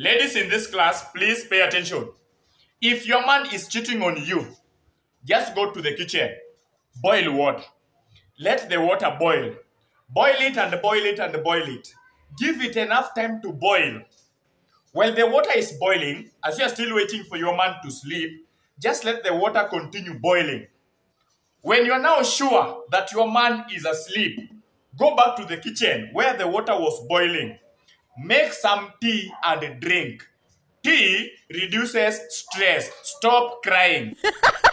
Ladies in this class, please pay attention. If your man is cheating on you, just go to the kitchen, boil water. Let the water boil. Boil it and boil it and boil it. Give it enough time to boil. While the water is boiling, as you are still waiting for your man to sleep, just let the water continue boiling. When you are now sure that your man is asleep, go back to the kitchen where the water was boiling. Make some tea and drink. Tea reduces stress. Stop crying.